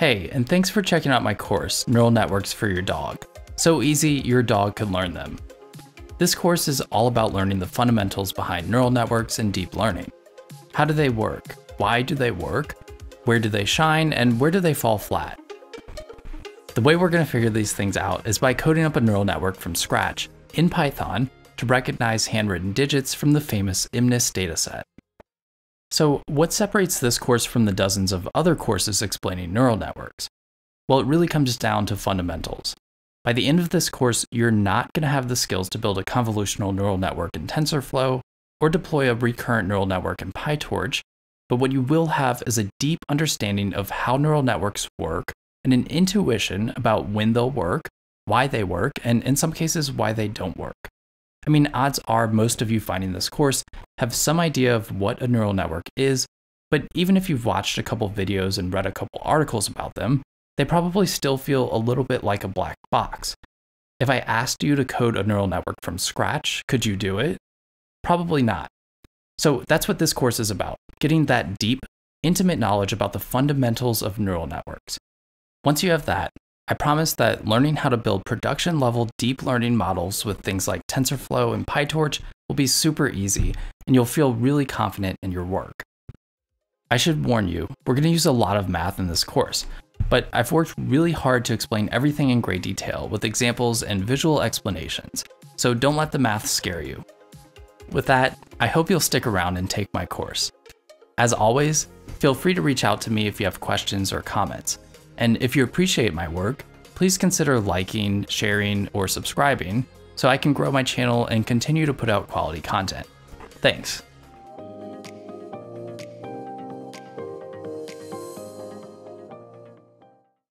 Hey, and thanks for checking out my course, Neural Networks for Your Dog. So easy, your dog can learn them. This course is all about learning the fundamentals behind neural networks and deep learning. How do they work? Why do they work? Where do they shine? And where do they fall flat? The way we're going to figure these things out is by coding up a neural network from scratch in Python to recognize handwritten digits from the famous MNIST dataset. So, what separates this course from the dozens of other courses explaining neural networks? Well, it really comes down to fundamentals. By the end of this course, you're not going to have the skills to build a convolutional neural network in TensorFlow or deploy a recurrent neural network in PyTorch, but what you will have is a deep understanding of how neural networks work and an intuition about when they'll work, why they work, and in some cases, why they don't work. I mean, odds are most of you finding this course have some idea of what a neural network is, but even if you've watched a couple videos and read a couple articles about them, they probably still feel a little bit like a black box. If I asked you to code a neural network from scratch, could you do it? Probably not. So that's what this course is about getting that deep, intimate knowledge about the fundamentals of neural networks. Once you have that, I promise that learning how to build production level deep learning models with things like TensorFlow and PyTorch will be super easy, and you'll feel really confident in your work. I should warn you, we're going to use a lot of math in this course, but I've worked really hard to explain everything in great detail with examples and visual explanations, so don't let the math scare you. With that, I hope you'll stick around and take my course. As always, feel free to reach out to me if you have questions or comments. And if you appreciate my work, please consider liking, sharing, or subscribing so I can grow my channel and continue to put out quality content. Thanks.